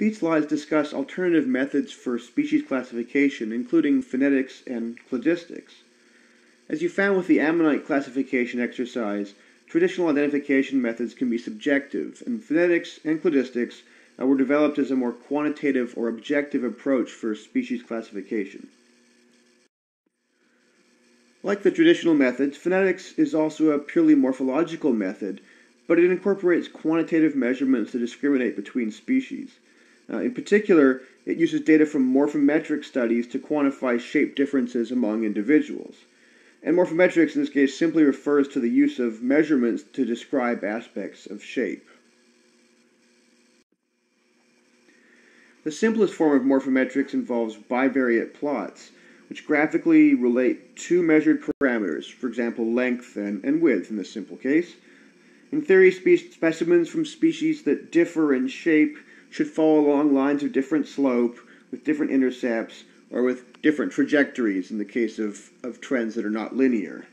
These slides discuss alternative methods for species classification, including phenetics and cladistics. As you found with the ammonite classification exercise, traditional identification methods can be subjective, and phenetics and cladistics uh, were developed as a more quantitative or objective approach for species classification. Like the traditional methods, phenetics is also a purely morphological method, but it incorporates quantitative measurements to discriminate between species. Uh, in particular, it uses data from morphometric studies to quantify shape differences among individuals. And morphometrics in this case simply refers to the use of measurements to describe aspects of shape. The simplest form of morphometrics involves bivariate plots, which graphically relate two measured parameters, for example, length and, and width in this simple case. In theory, spe specimens from species that differ in shape should fall along lines of different slope, with different intercepts, or with different trajectories in the case of, of trends that are not linear.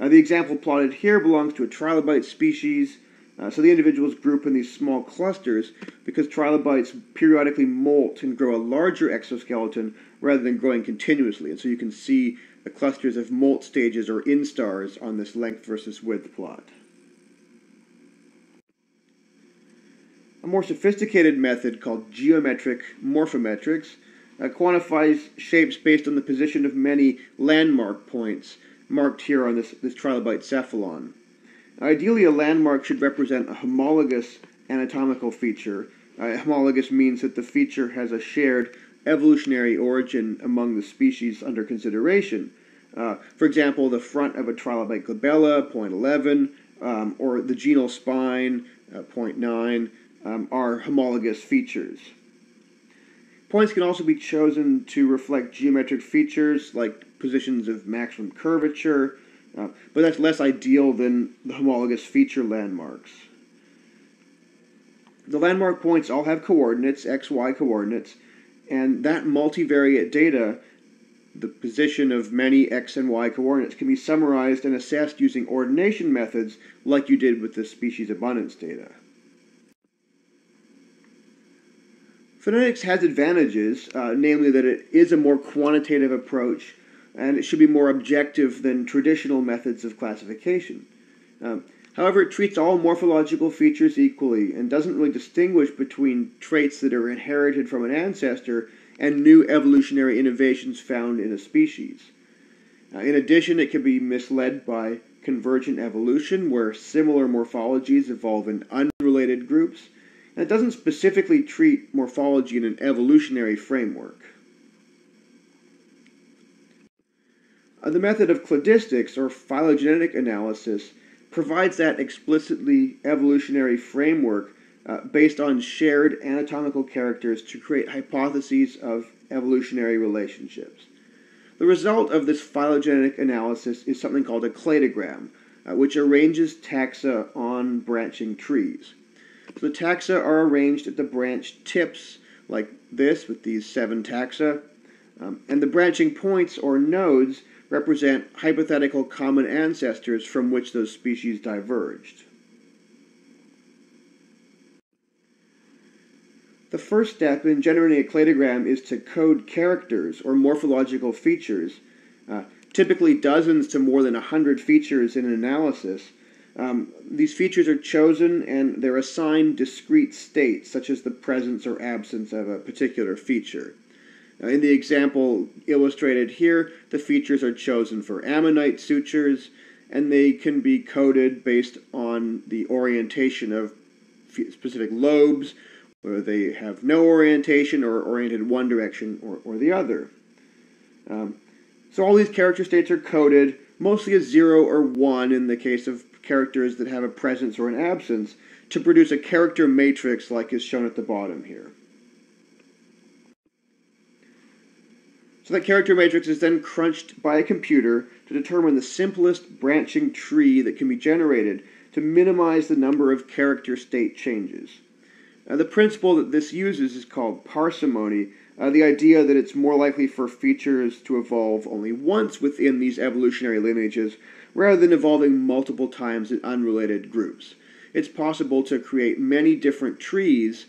Uh, the example plotted here belongs to a trilobite species, uh, so the individuals group in these small clusters because trilobites periodically molt and grow a larger exoskeleton rather than growing continuously. And so you can see the clusters of molt stages or instars on this length versus width plot. A more sophisticated method called geometric morphometrics uh, quantifies shapes based on the position of many landmark points marked here on this, this trilobite cephalon. Ideally, a landmark should represent a homologous anatomical feature. Uh, homologous means that the feature has a shared evolutionary origin among the species under consideration. Uh, for example, the front of a trilobite glabella, point 11, um, or the genal spine, uh, point 9, um, are homologous features. Points can also be chosen to reflect geometric features like positions of maximum curvature, uh, but that's less ideal than the homologous feature landmarks. The landmark points all have coordinates, x, y coordinates, and that multivariate data, the position of many x and y coordinates, can be summarized and assessed using ordination methods like you did with the species abundance data. Phenetics has advantages, uh, namely that it is a more quantitative approach and it should be more objective than traditional methods of classification. Um, however, it treats all morphological features equally and doesn't really distinguish between traits that are inherited from an ancestor and new evolutionary innovations found in a species. Uh, in addition, it can be misled by convergent evolution, where similar morphologies evolve in unrelated groups, it doesn't specifically treat morphology in an evolutionary framework. Uh, the method of cladistics, or phylogenetic analysis, provides that explicitly evolutionary framework uh, based on shared anatomical characters to create hypotheses of evolutionary relationships. The result of this phylogenetic analysis is something called a cladogram, uh, which arranges taxa on branching trees. The taxa are arranged at the branch tips like this with these seven taxa. Um, and the branching points or nodes represent hypothetical common ancestors from which those species diverged. The first step in generating a cladogram is to code characters or morphological features, uh, typically dozens to more than 100 features in an analysis, um, these features are chosen and they're assigned discrete states, such as the presence or absence of a particular feature. Uh, in the example illustrated here, the features are chosen for ammonite sutures, and they can be coded based on the orientation of specific lobes, whether they have no orientation or oriented one direction or, or the other. Um, so all these character states are coded, mostly as 0 or 1 in the case of characters that have a presence or an absence to produce a character matrix like is shown at the bottom here. So that character matrix is then crunched by a computer to determine the simplest branching tree that can be generated to minimize the number of character state changes. Now, the principle that this uses is called parsimony, uh, the idea that it's more likely for features to evolve only once within these evolutionary lineages rather than evolving multiple times in unrelated groups. It's possible to create many different trees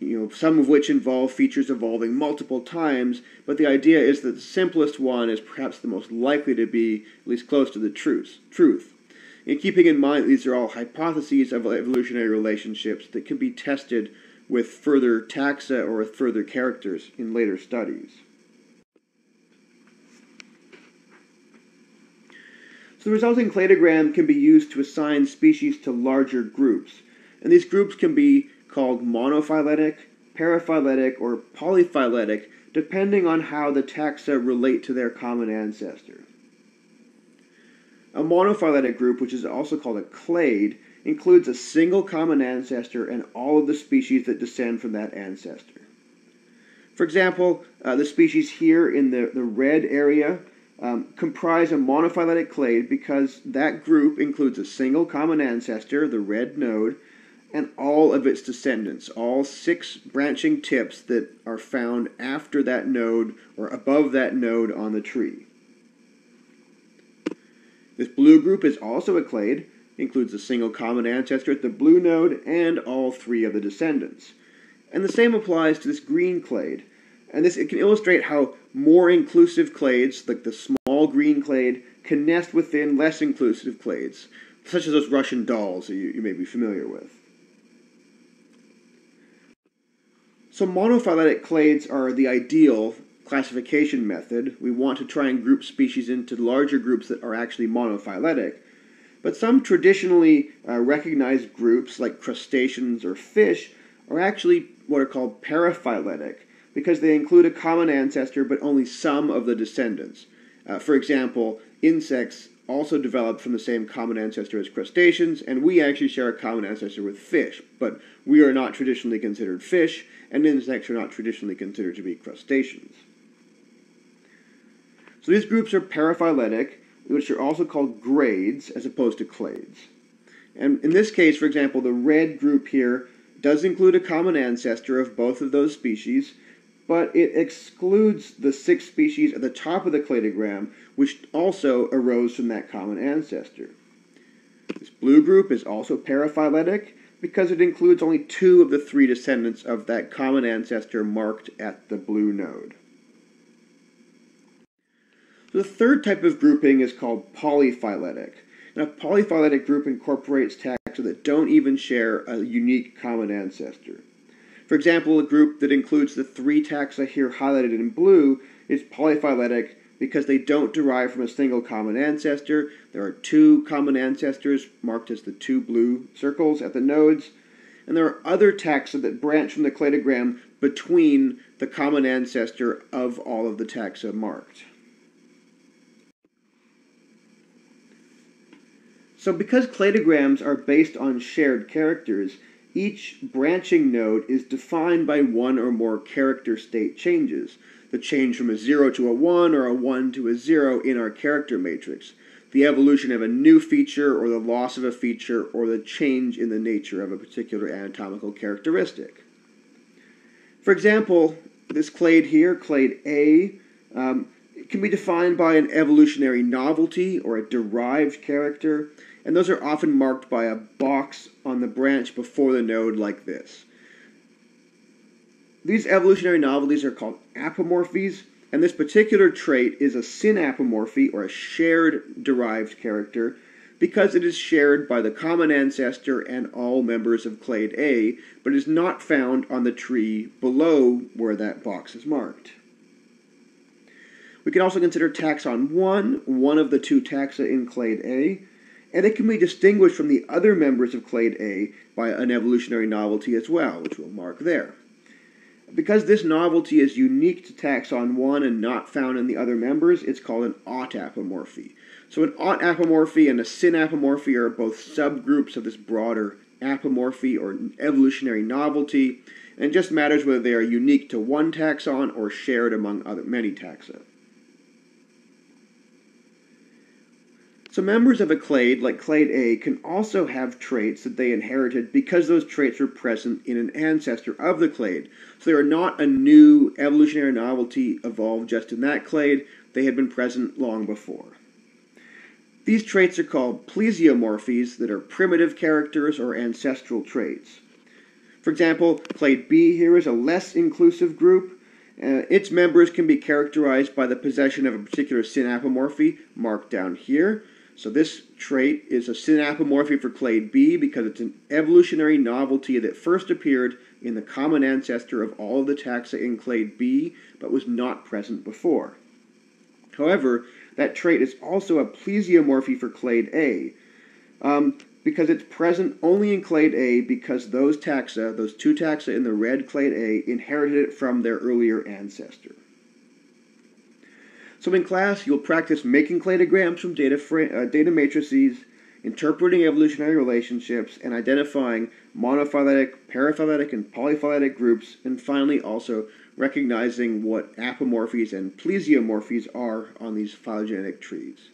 you know, some of which involve features evolving multiple times, but the idea is that the simplest one is perhaps the most likely to be at least close to the truth. truth. And keeping in mind these are all hypotheses of evolutionary relationships that can be tested with further taxa or with further characters in later studies. So the resulting cladogram can be used to assign species to larger groups. And these groups can be called monophyletic, paraphyletic, or polyphyletic, depending on how the taxa relate to their common ancestor. A monophyletic group, which is also called a clade, includes a single common ancestor and all of the species that descend from that ancestor. For example, uh, the species here in the, the red area um, comprise a monophyletic clade because that group includes a single common ancestor, the red node, and all of its descendants, all six branching tips that are found after that node or above that node on the tree. This blue group is also a clade, includes a single common ancestor at the blue node and all three of the descendants. And the same applies to this green clade. And this it can illustrate how more inclusive clades, like the small green clade, can nest within less inclusive clades, such as those Russian dolls that you, you may be familiar with. So monophyletic clades are the ideal classification method. We want to try and group species into larger groups that are actually monophyletic. But some traditionally uh, recognized groups, like crustaceans or fish, are actually what are called paraphyletic because they include a common ancestor but only some of the descendants. Uh, for example, insects also developed from the same common ancestor as crustaceans, and we actually share a common ancestor with fish, but we are not traditionally considered fish, and insects are not traditionally considered to be crustaceans. So these groups are paraphyletic, which are also called grades as opposed to clades. And in this case, for example, the red group here does include a common ancestor of both of those species, but it excludes the six species at the top of the cladogram, which also arose from that common ancestor. This blue group is also paraphyletic because it includes only two of the three descendants of that common ancestor marked at the blue node. the third type of grouping is called polyphyletic. Now, a polyphyletic group incorporates taxa that don't even share a unique common ancestor. For example, a group that includes the three taxa here highlighted in blue is polyphyletic because they don't derive from a single common ancestor. There are two common ancestors marked as the two blue circles at the nodes. And there are other taxa that branch from the cladogram between the common ancestor of all of the taxa marked. So because cladograms are based on shared characters, each branching node is defined by one or more character state changes. The change from a 0 to a 1 or a 1 to a 0 in our character matrix. The evolution of a new feature or the loss of a feature or the change in the nature of a particular anatomical characteristic. For example, this clade here, clade A, um, can be defined by an evolutionary novelty or a derived character and those are often marked by a box on the branch before the node like this. These evolutionary novelties are called apomorphies, and this particular trait is a synapomorphy or a shared derived character because it is shared by the common ancestor and all members of clade A, but is not found on the tree below where that box is marked. We can also consider taxon 1, one of the two taxa in clade A, and it can be distinguished from the other members of clade A by an evolutionary novelty as well, which we'll mark there. Because this novelty is unique to taxon 1 and not found in the other members, it's called an autapomorphy. So an autapomorphy and a synapomorphy are both subgroups of this broader apomorphy or evolutionary novelty, and it just matters whether they are unique to one taxon or shared among other many taxa. So members of a clade, like clade A, can also have traits that they inherited because those traits were present in an ancestor of the clade. So they are not a new evolutionary novelty evolved just in that clade, they had been present long before. These traits are called plesiomorphies that are primitive characters or ancestral traits. For example, clade B here is a less inclusive group. Uh, its members can be characterized by the possession of a particular synapomorphy marked down here. So this trait is a synapomorphy for clade B because it's an evolutionary novelty that first appeared in the common ancestor of all of the taxa in clade B, but was not present before. However, that trait is also a plesiomorphy for clade A. Um, because it's present only in clade A because those taxa, those two taxa in the red clade A, inherited it from their earlier ancestor. So in class, you'll practice making cladograms from data, uh, data matrices, interpreting evolutionary relationships, and identifying monophyletic, paraphyletic, and polyphyletic groups, and finally also recognizing what apomorphies and plesiomorphies are on these phylogenetic trees.